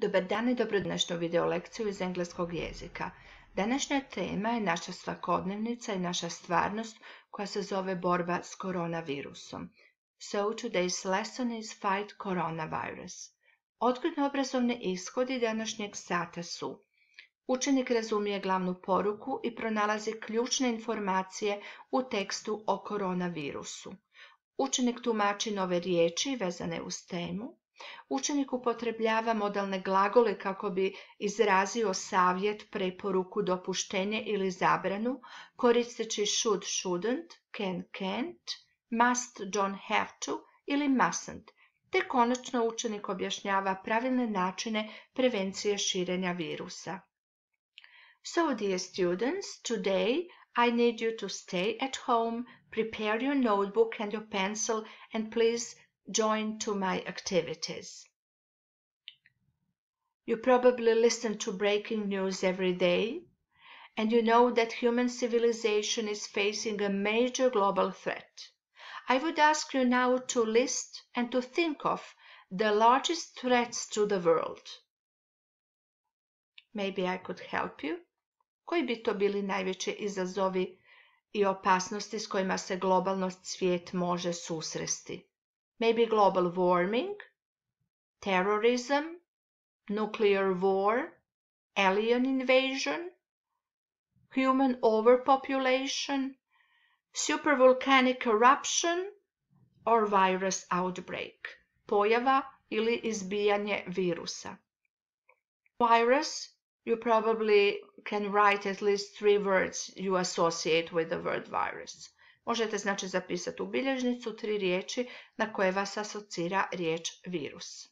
Dobar dan i dobrodanašnju video lekciju iz engleskog jezika. Današnja tema je naša svakodnevnica i naša stvarnost koja se zove borba s koronavirusom. So today's lesson is fight coronavirus. Odgojno obrazovni ishodi današnjeg sata su Učenik razumije glavnu poruku i pronalazi ključne informacije u tekstu o koronavirusu. Učenik tumači nove riječi vezane uz temu. Učenik upotrebljava modalne glagole kako bi izrazio savjet, preporuku, dopuštenje ili zabranu, koristeći should, shouldn't, can, can't, must, don't have to ili mustn't, te konačno učenik objašnjava pravilne načine prevencije širenja virusa. So, dear students, today I need you to stay at home, prepare your notebook and your pencil, and please join to my activities. You probably listen to breaking news every day, and you know that human civilization is facing a major global threat. I would ask you now to list and to think of the largest threats to the world. Maybe I could help you. Koji bi to bili najveći izazovi i opasnosti s kojima se globalnost svijet može susresti? Maybe global warming, terrorism, nuclear war, alien invasion, human overpopulation, supervolcanic eruption, or virus outbreak, pojava ili izbijanje virusa. Virus, you probably can write at least three words you associate with the word virus. Možete znači zapisati u bilježnicu tri riječi na koje vas asocira riječ virus.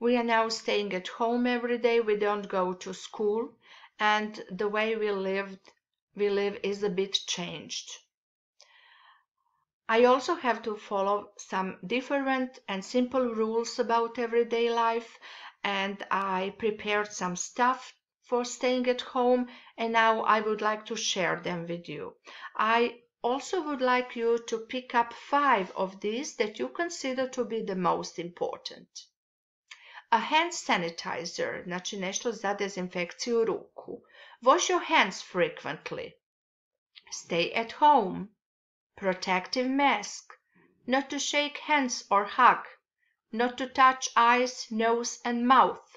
We are now staying at home every day. We don't go to school and the way we lived we live is a bit changed. I also have to follow some different and simple rules about everyday life and I prepared some stuff for staying at home and now I would like to share them with you. I also would like you to pick up five of these that you consider to be the most important. A hand sanitizer, znači nešto za dezinfekciju ruku. Wash your hands frequently. Stay at home. Protective mask. Not to shake hands or hug. Not to touch eyes, nose and mouth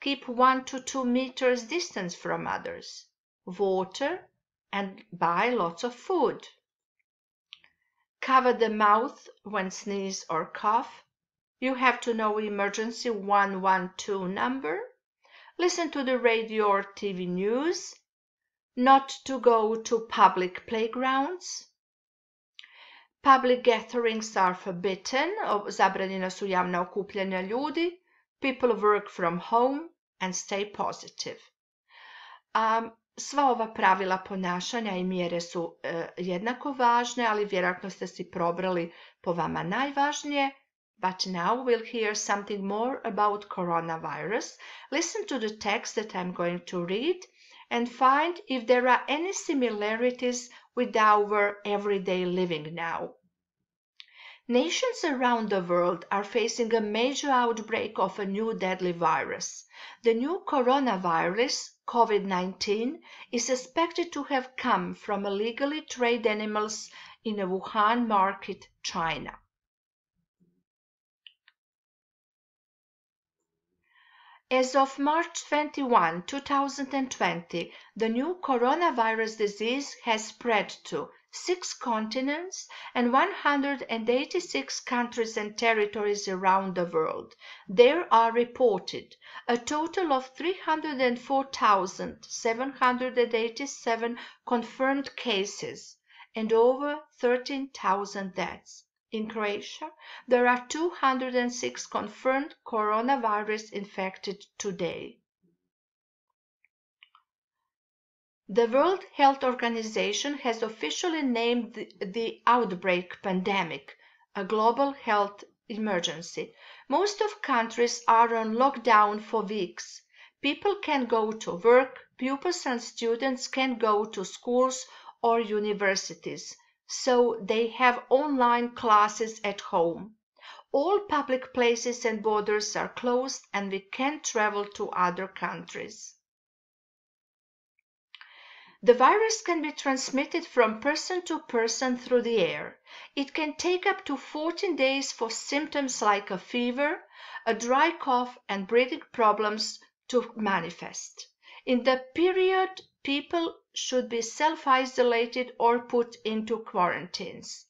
keep one to two meters distance from others, water, and buy lots of food. Cover the mouth when sneeze or cough. You have to know emergency 112 number. Listen to the radio or TV news. Not to go to public playgrounds. Public gatherings are forbidden. Zabranjena su javna okupljanja ljudi. People work from home and stay positive. Um, sva ova pravila ponašanja i mjere su uh, jednako važne, ali vjerojatno ste si probrali po vama najvažnije. But now we'll hear something more about coronavirus. Listen to the text that I'm going to read and find if there are any similarities with our everyday living now. Nations around the world are facing a major outbreak of a new deadly virus. The new coronavirus, COVID-19, is suspected to have come from illegally traded animals in a Wuhan market, China. As of March 21, 2020, the new coronavirus disease has spread to six continents and 186 countries and territories around the world. There are reported a total of 304,787 confirmed cases and over 13,000 deaths. In Croatia, there are 206 confirmed coronavirus infected today. The World Health Organization has officially named the, the outbreak pandemic a global health emergency. Most of countries are on lockdown for weeks. People can go to work, pupils and students can go to schools or universities so they have online classes at home. All public places and borders are closed and we can't travel to other countries. The virus can be transmitted from person to person through the air. It can take up to 14 days for symptoms like a fever, a dry cough, and breathing problems to manifest. In the period, people should be self-isolated or put into quarantines.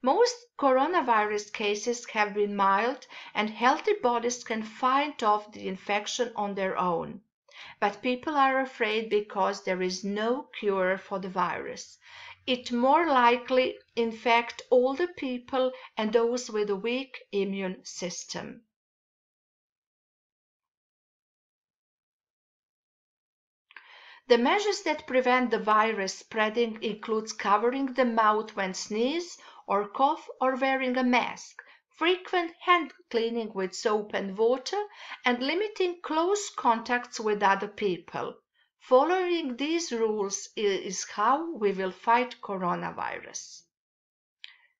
Most coronavirus cases have been mild and healthy bodies can fight off the infection on their own. But people are afraid because there is no cure for the virus. It more likely infect older people and those with a weak immune system. The measures that prevent the virus spreading includes covering the mouth when sneeze or cough or wearing a mask frequent hand cleaning with soap and water, and limiting close contacts with other people. Following these rules is how we will fight coronavirus.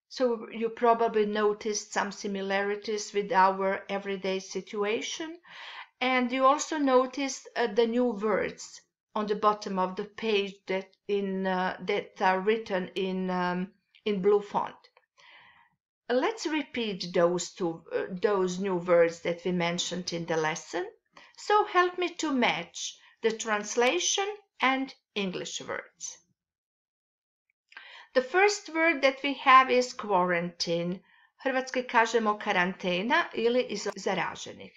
So you probably noticed some similarities with our everyday situation. And you also noticed uh, the new words on the bottom of the page that in uh, that are written in um, in blue font. Let's repeat those two, uh, those new words that we mentioned in the lesson. So help me to match the translation and English words. The first word that we have is quarantine. Hrvatski kažemo karantena ili iz zaraženih.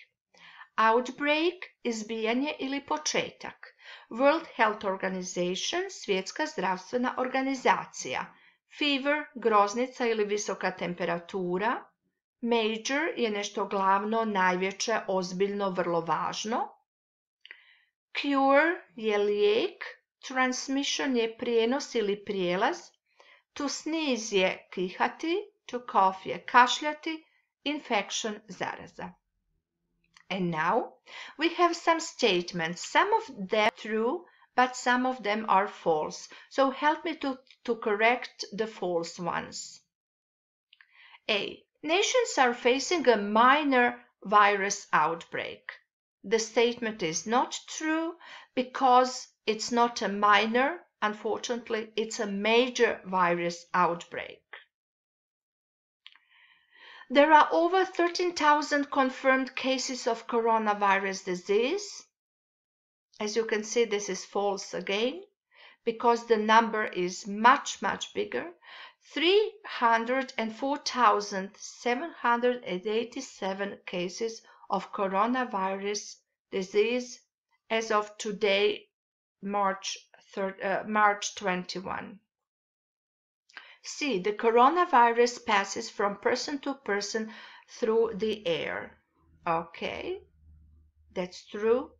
Outbreak, izbijanje ili početak. World Health Organization, svjetska zdravstvena organizacija. Fever, groznica ili visoka temperatura. Major je nešto glavno, najveće, ozbiljno, vrlo važno. Cure je lijek. Transmission je prijenos ili prijelaz. To sneeze je kihati. To cough je kašljati. Infection zaraza. And now we have some statements, some of them true, but some of them are false. So help me to, to correct the false ones. A. Nations are facing a minor virus outbreak. The statement is not true because it's not a minor, unfortunately, it's a major virus outbreak. There are over 13,000 confirmed cases of coronavirus disease. As you can see, this is false again because the number is much, much bigger. 304,787 cases of coronavirus disease as of today, March, 3rd, uh, March 21. See, the coronavirus passes from person to person through the air. Okay, that's true.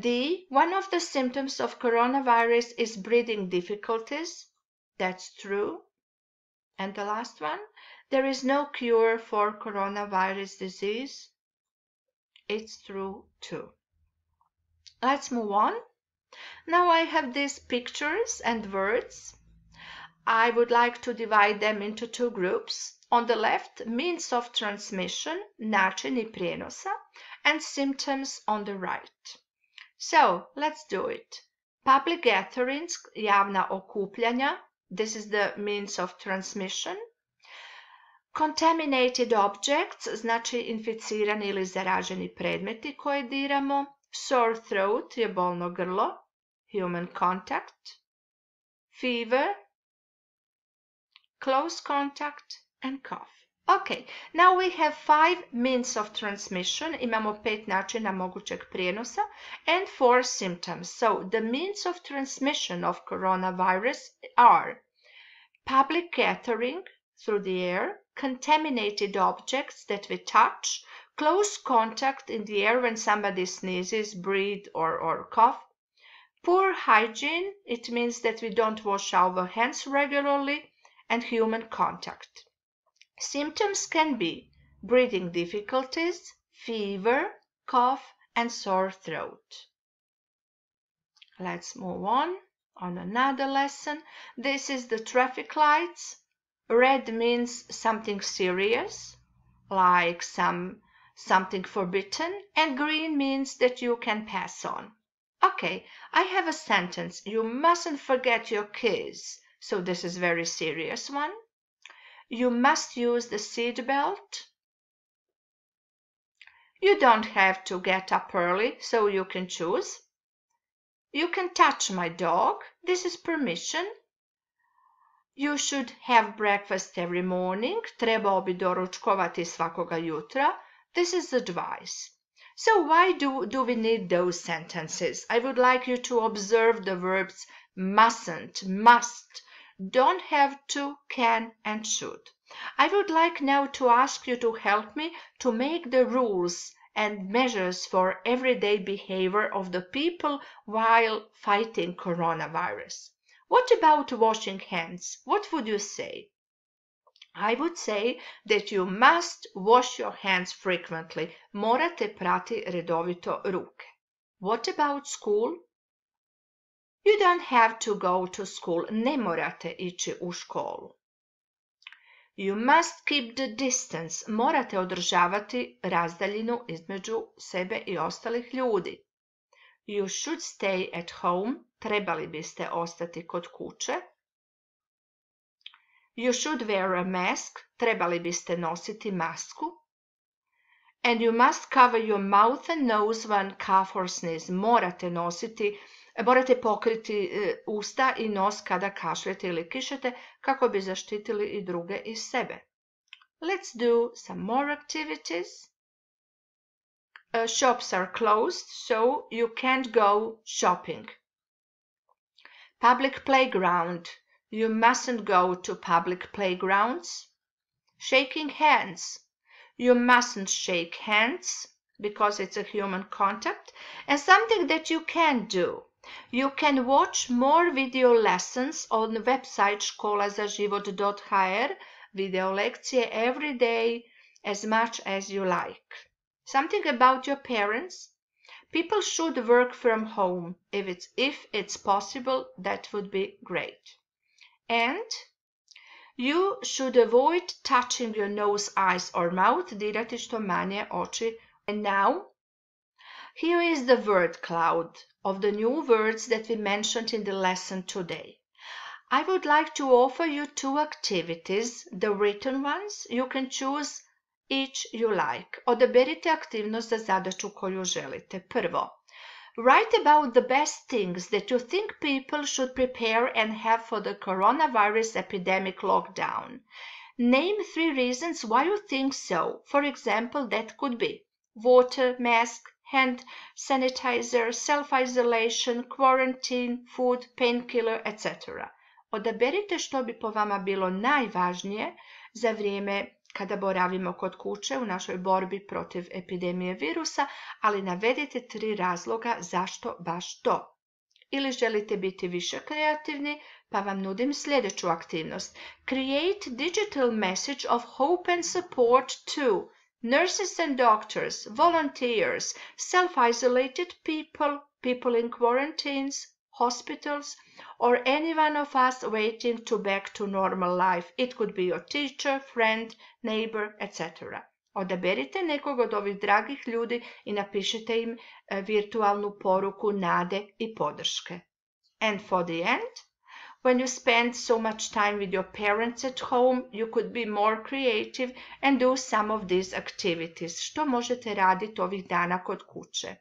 D. One of the symptoms of coronavirus is breathing difficulties. That's true. And the last one, there is no cure for coronavirus disease. It's true too. Let's move on. Now I have these pictures and words. I would like to divide them into two groups. On the left, means of transmission, načini prijenosa, and symptoms on the right. So, let's do it. Public gatherings, javna okupljanja, this is the means of transmission. Contaminated objects, znači inficirani ili zaraženi predmeti koje diramo. Sore throat je bolno grlo, human contact. Fever, close contact and cough. Ok, now we have five means of transmission. Imamo pet načina mogućeg prijenosa and four symptoms. So the means of transmission of coronavirus are public gathering through the air, contaminated objects that we touch, close contact in the air when somebody sneezes, breathe or, or cough, poor hygiene, it means that we don't wash our hands regularly, and human contact. Symptoms can be breathing difficulties, fever, cough, and sore throat. Let's move on on another lesson. This is the traffic lights. Red means something serious. like some something forbidden, and green means that you can pass on. Okay, I have a sentence. You mustn't forget your keys. So this is very serious one. You must use the seat belt. You don't have to get up early, so you can choose. You can touch my dog. This is permission. You should have breakfast every morning. Trebao bi doručkovati svakoga jutra. This is advice. So why do, do we need those sentences? I would like you to observe the verbs mustn't, must, don't have to, can, and should. I would like now to ask you to help me to make the rules and measures for everyday behavior of the people while fighting coronavirus. What about washing hands? What would you say? I would say that you must wash your hands frequently. Morate prati redovito ruke. What about school? You don't have to go to school. Ne morate ići u školu. You must keep the distance. Morate održavati razdaljinu između sebe i ostalih ljudi. You should stay at home. Trebali biste ostati kod kuće. You should wear a mask. Trebali biste nositi masku. And you must cover your mouth and nose when cough or sneeze. Morate nositi Morate pokriti usta i nos kada kašljete ili kišete kako bi zaštitili i druge i sebe. Let's do some more activities. Uh, shops are closed, so you can't go shopping. Public playground. You mustn't go to public playgrounds. Shaking hands. You mustn't shake hands because it's a human contact and something that you can do. You can watch more video lessons on the website školazaživot.hr video lekcije every day as much as you like. Something about your parents. People should work from home. If it's, if it's possible, that would be great. And you should avoid touching your nose, eyes or mouth, dirati što manje oči. And now here is the word cloud of the new words that we mentioned in the lesson today. I would like to offer you two activities, the written ones. You can choose each you like. Odaberite aktivnost za zadaću koju želite. Prvo, write about the best things that you think people should prepare and have for the coronavirus epidemic lockdown. Name three reasons why you think so. For example, that could be water, mask, hand sanitizer, self-isolation, quarantine, food, painkiller, etc. Odaberite što bi po vama bilo najvažnije za vrijeme kada boravimo kod kuće u našoj borbi protiv epidemije virusa, ali navedite tri razloga zašto baš to. Ili želite biti više kreativni, pa vam nudim sljedeću aktivnost. Create digital message of hope and support to nurses and doctors, volunteers, self-isolated people, people in quarantines, hospitals, or any one of us waiting to back to normal life. It could be your teacher, friend, neighbor, etc. Odaberite nekog od ovih dragih ljudi i napišite im e, virtualnu poruku nade i podrške. And for the end, When you spend so much time with your parents at home, you could be more creative and do some of these activities. Što možete raditi ovih dana kod kuće?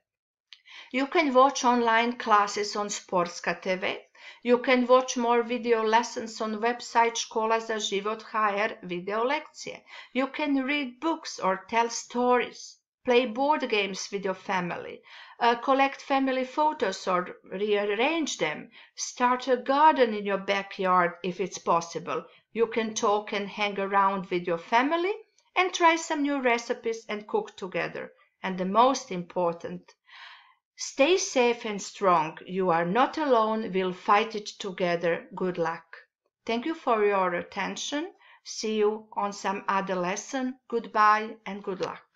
You can watch online classes on Sportska TV. You can watch more video lessons on website Škola za život HR video lekcije. You can read books or tell stories. Play board games with your family. Uh, collect family photos or rearrange them. Start a garden in your backyard if it's possible. You can talk and hang around with your family and try some new recipes and cook together. And the most important, stay safe and strong. You are not alone. We'll fight it together. Good luck. Thank you for your attention. See you on some other lesson. Goodbye and good luck.